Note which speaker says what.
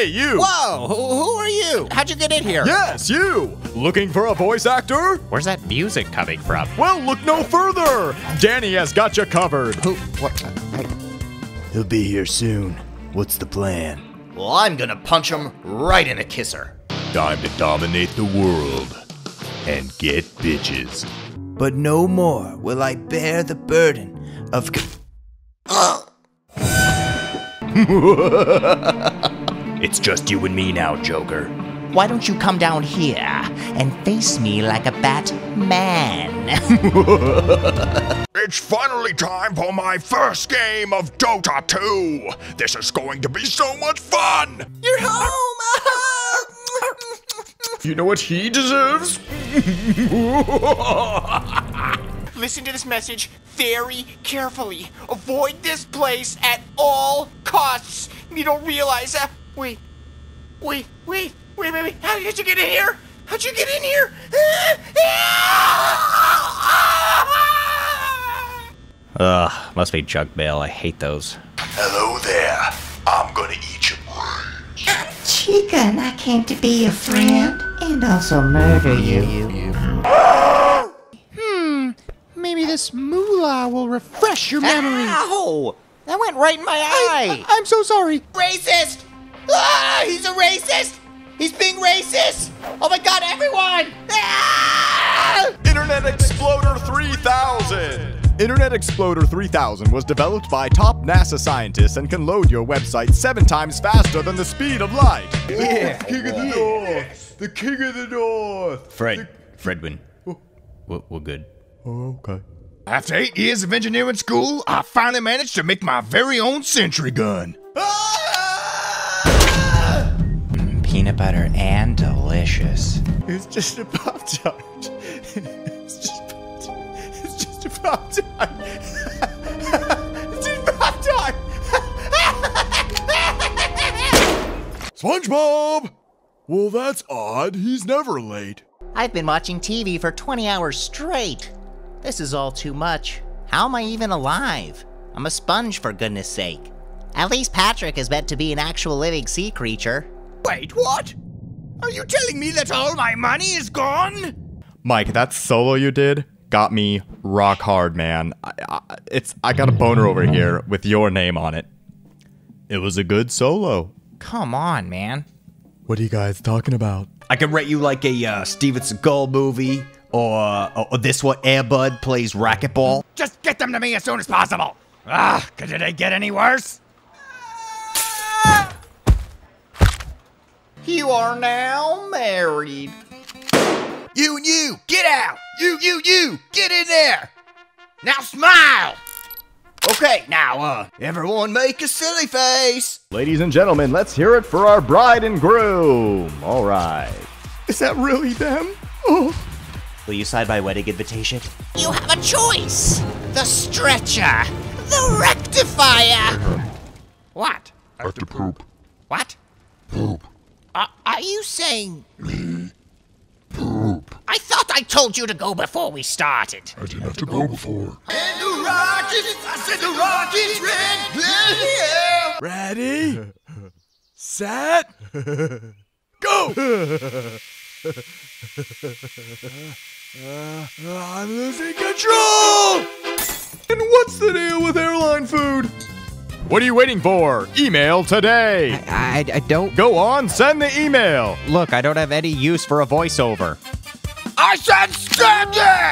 Speaker 1: Hey, you!
Speaker 2: Whoa, who, who are you? How'd you get in here?
Speaker 1: Yes, you! Looking for a voice actor?
Speaker 3: Where's that music coming from?
Speaker 1: Well, look no further! Danny has got you covered.
Speaker 2: Who? What? Uh, I,
Speaker 4: He'll be here soon. What's the plan?
Speaker 5: Well, I'm gonna punch him right in a kisser.
Speaker 4: Time to dominate the world and get bitches. But no more will I bear the burden of. it's just you and me now, Joker.
Speaker 2: why don't you come down here and face me like a Batman?
Speaker 6: It's finally time for my first game of Dota 2. This is going to be so much fun.
Speaker 2: You're home!
Speaker 1: You know what he deserves?
Speaker 7: Listen to this message very carefully. Avoid this place at all costs. You don't realize that. Wait, wait, wait, wait, wait, wait. How did you get in here? How'd you get in here?
Speaker 3: Ugh, must be junk mail. I hate those.
Speaker 6: Hello there. I'm gonna eat your
Speaker 8: Chica and I came to be your friend and also murder you.
Speaker 7: Hmm, maybe this moolah will refresh your memory.
Speaker 2: Ow! That went right in my eye.
Speaker 7: I'm so sorry.
Speaker 5: Racist! Ah, he's a racist! He's being racist! Oh my god, everyone! Ah!
Speaker 1: Internet Exploder 3000! Internet Exploder 3000 was developed by top NASA scientists and can load your website seven times faster than the speed of light. Yeah. The King of the North! The King of the North!
Speaker 4: Fred. Fredwin. We're, we're good.
Speaker 1: Oh, okay.
Speaker 6: After eight years of engineering school, I finally managed to make my very own sentry gun.
Speaker 3: Peanut butter and delicious.
Speaker 1: It's just a Pop Tart. It's just. It's just a Pop Tart. It's just a Pop Tart. SpongeBob! Well, that's odd. He's never late.
Speaker 2: I've been watching TV for 20 hours straight. This is all too much. How am I even alive? I'm a sponge, for goodness sake. At least Patrick is meant to be an actual living sea creature.
Speaker 6: Wait, what? Are you telling me that all my money is gone?
Speaker 1: Mike, that solo you did got me rock hard, man. I, I, it's I got a boner over here with your name on it. It was a good solo.
Speaker 2: Come on, man.
Speaker 1: What are you guys talking about?
Speaker 4: I could rate you like a uh, Steven Seagal movie, or, or, or this one, Airbud plays racquetball.
Speaker 6: Just get them to me as soon as possible. Ah, could they get any worse?
Speaker 5: You are now married.
Speaker 6: You and you, get out! You, you, you, get in there! Now smile!
Speaker 5: Okay, now, uh, everyone make a silly face.
Speaker 1: Ladies and gentlemen, let's hear it for our bride and groom. All right. Is that really them? Oh.
Speaker 3: Will you sign my wedding invitation?
Speaker 2: You have a choice. The stretcher. The rectifier.
Speaker 7: What?
Speaker 6: I have to poop.
Speaker 7: What?
Speaker 6: Poop.
Speaker 7: Uh, are you saying? Me?
Speaker 6: Poop.
Speaker 7: I thought I told you to go before we started.
Speaker 6: I didn't have to go before.
Speaker 5: And the rockets, I said the rockets red. Yeah.
Speaker 1: Ready? Set? Go! Uh, I'm losing control! And what's the deal with airline food? What are you waiting for? Email today!
Speaker 3: I, I don't.
Speaker 1: Go on, send the email!
Speaker 3: Look, I don't have any use for a voiceover.
Speaker 6: I said stand it!